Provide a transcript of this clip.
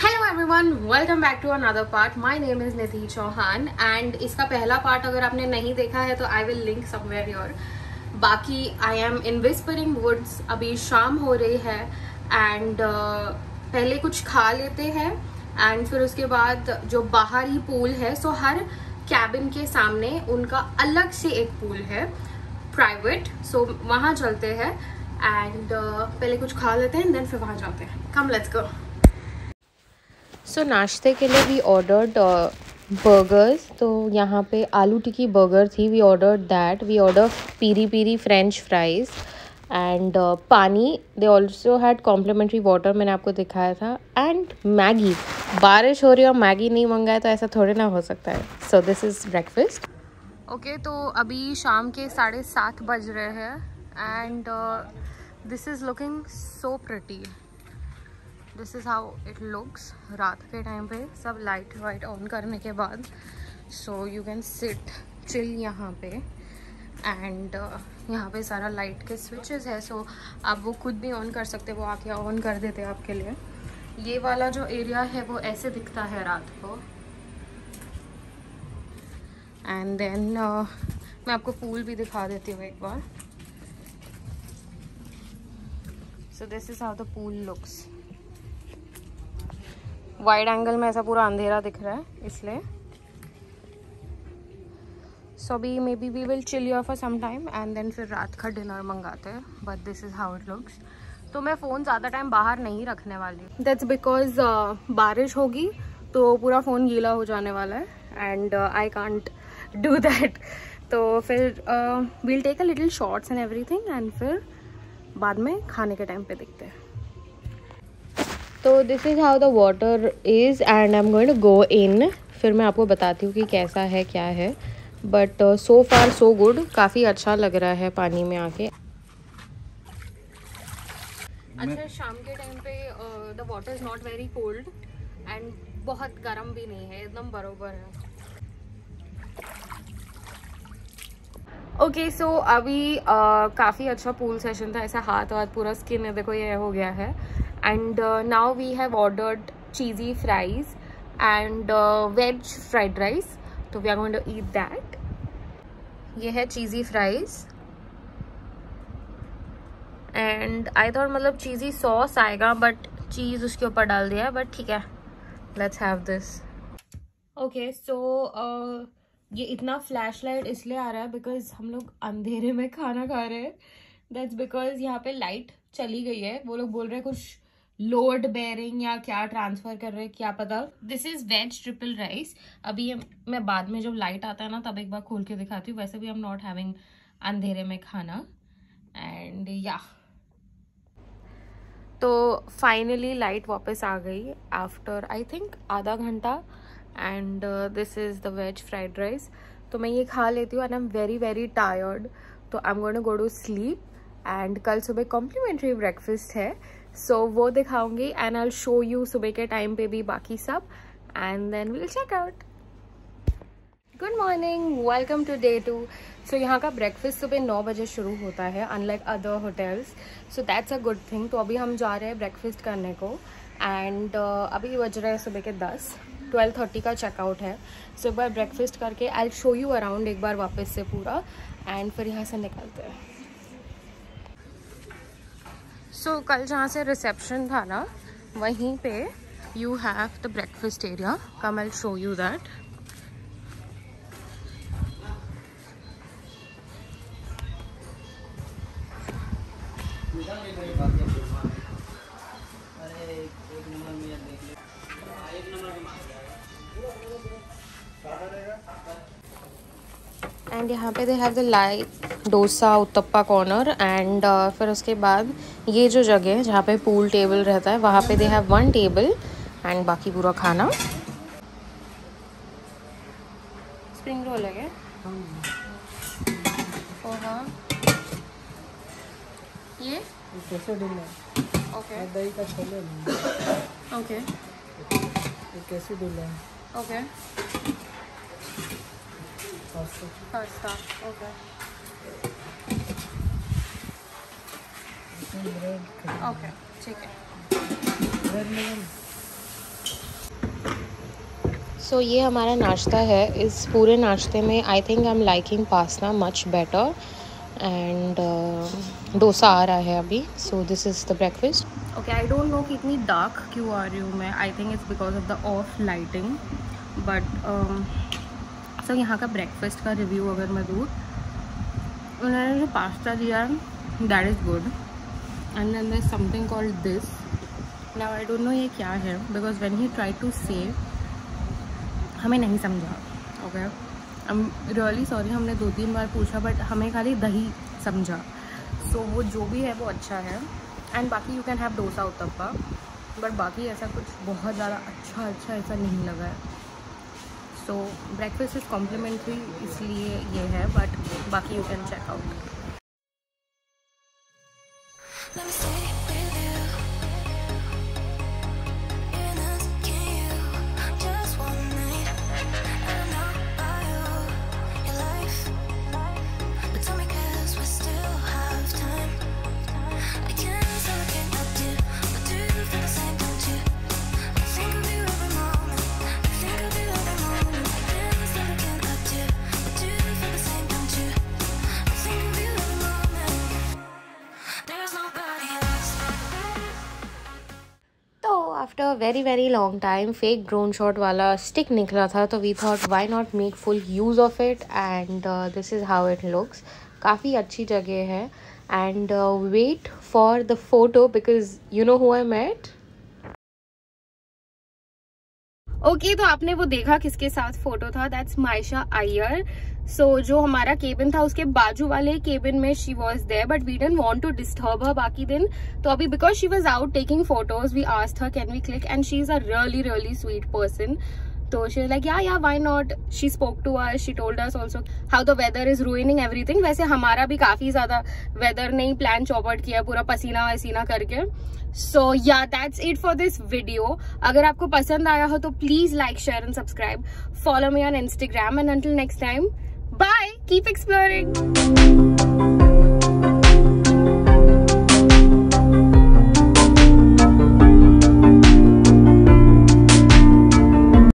Hello everyone welcome back to another part my name is Nidhi Chauhan and इसका पहला part अगर आपने नहीं देखा है तो I will link somewhere your बाकी I am in whispering woods अभी शाम हो रही है एंड uh, पहले कुछ खा लेते हैं एंड फिर उसके बाद जो बाहर ही पूल है सो हर कैबिन के सामने उनका अलग से एक पूल है प्राइवेट सो वहाँ चलते हैं एंड uh, पहले कुछ खा लेते हैं देन फिर वहाँ जाते हैं. Come let's go so so, नाश्ते के लिए वी ऑर्डर्ड बर्गर्स तो यहाँ पे आलू टिक्की बर्गर थी. We order that we order peri peri french fries and pani. They also had complimentary water मैंने आपको दिखाया था. And Maggi. बारिश हो रही है और मैगी नहीं मंगाए तो ऐसा थोड़े ना हो सकता है. So this is breakfast okay तो अभी शाम के साढ़े सात बज रहे हैं. And this is looking so pretty this is how it looks रात के टाइम पे सब लाइट वाइट ऑन करने के बाद so you can sit chill यहाँ पे. एंड uh, यहाँ पे सारा लाइट के स्विचेस है सो so, आप वो खुद भी ऑन कर सकते वो आके ऑन कर देते हैं आपके लिए. ये वाला जो एरिया है वो ऐसे दिखता है रात को. एंड देन uh, मैं आपको पूल भी दिखा देती हूँ एक बार. So this is how the pool looks wide angle में ऐसा पूरा अंधेरा दिख रहा है इसलिए। सो अभी maybe we will chill your for some time and then फिर रात का डिनर मंगाते हैं but this is how it looks तो मैं फ़ोन ज़्यादा टाइम बाहर नहीं रखने वाली दैट्स बिकॉज़ uh, बारिश होगी तो पूरा फ़ोन गीला हो जाने वाला है and I can't do that तो फिर we'll take a little shots and every thing and फिर बाद में खाने के टाइम पे देखते हैं। तो this is how the water is and I am going to go in फिर मैं आपको बताती हूँ कि कैसा है क्या है। But so far so good काफ़ी अच्छा लग रहा है पानी में आके। अच्छा शाम के टाइम पे the water is not very cold and बहुत गर्म भी नहीं है एकदम बरोबर है। ओके okay, सो so अभी uh, काफ़ी अच्छा पूल सेशन था ऐसा हाथ वाथ पूरा स्किन है देखो ये हो गया है। And uh, now we have ordered cheesy fries and uh, veg fried rice. So we are going to eat that. ये है cheesy fries and I thought मतलब चीज़ी सॉस आएगा बट चीज़ उसके ऊपर डाल दिया है बट ठीक है let's have this okay so ये इतना फ्लैश लाइट इसलिए आ रहा है बिकॉज़ हम लोग अंधेरे में खाना खा रहे हैं दैट्स बिकॉज़ यहाँ पे लाइट चली गई है वो लोग बोल रहे हैं कुछ लोड बेयरिंग या क्या ट्रांसफ़र कर रहे हैं, क्या पता। This is veg triple rice अभी मैं बाद में जब लाइट आता है ना, तब एक बार खोल के दिखाती हूँ। वैसे भी आई एम नॉट हैविंग अंधेरे में खाना। एंड या तो फाइनली लाइट वापस आ गई आफ्टर आई थिंक आधा घंटा। And this is the veg fried rice तो मैं ये खा लेती हूँ and I am very very tired तो I am going go to sleep and कल सुबह कॉम्प्लीमेंट्री ब्रेकफास्ट है। सो so, वो दिखाऊँगी एंड आई शो यू सुबह के टाइम पे भी बाकी सब. And then will check out good morning welcome to day two so यहाँ का ब्रेकफास्ट सुबह नौ बजे शुरू होता है unlike other hotels so that's a good thing तो अभी हम जा रहे हैं ब्रेकफास्ट करने को. एंड uh, अभी बज रहे हैं सुबह के दस. ट्वेल्व थर्टी का चेकआउट है. सो so, एक बार ब्रेकफास्ट करके आई शो यू अराउंड एक बार वापस से पूरा. एंड फिर यहाँ से निकलते हैं. सो so, कल जहाँ से रिसेप्शन था ना वहीं पे you have the breakfast area come I show you that and यहाँ पे they have the light dosa uttappa corner and फिर उसके बाद ये जो जगह है जहाँ पे पूल टेबल रहता है वहाँ पे they have one table and बाकी पूरा खाना। स्प्रिंग रोल है क्या? हाँ। ये? कैसे ओके दही का छोले ओके कैसे ओके ठीक है सो so, ये हमारा नाश्ता है। इस पूरे नाश्ते में I think I am liking pasta much better and dosa आ रहा है अभी। So this is the breakfast okay I don't know कि इतनी डार्क क्यों आ रही हूँ मैं। I think it's because of the of lighting but so यहाँ का ब्रेकफास्ट का रिव्यू अगर मैं दूँ उन्होंने जो पास्ता दिया that is good and then there something called this now I don't know ये क्या है because when he try to say हमें नहीं समझा okay I am really sorry हमने दो तीन बार पूछा बट हमें खाली दही समझा। सो so, वो जो भी है वो अच्छा है। एंड बाकी you can have dosa uttappa. But बाकी ऐसा कुछ बहुत ज़्यादा अच्छा अच्छा ऐसा नहीं लगा है। सो ब्रेकफास्ट इज़ कॉम्प्लीमेंट्री इसलिए ये है बट बाकी you can check out Let me stay. Very very long time fake drone shot वाला स्टिक निकला था तो we thought why not make full use of it and this is how it looks काफ़ी अच्छी जगह है and wait for the photo because you know who I met okay okay, तो आपने वो देखा किसके साथ फ़ोटो था? दैट्स माइशा आयर सो जो हमारा केबिन था उसके बाजू वाले केबिन में she was there but we didn't want to disturb her बाकी दिन. तो अभी because she was out taking photos we asked her can we click and she is a really really sweet person तो she like yeah yeah why not she spoke to our she told us also how the weather is ruining everything वैसे हमारा भी काफ़ी ज़्यादा weather ने ही plan चौपट किया, पूरा पसीना वसीना करके। So yeah that's it for this video अगर आपको पसंद आया हो तो please like share and subscribe follow me on Instagram and until next time bye keep exploring.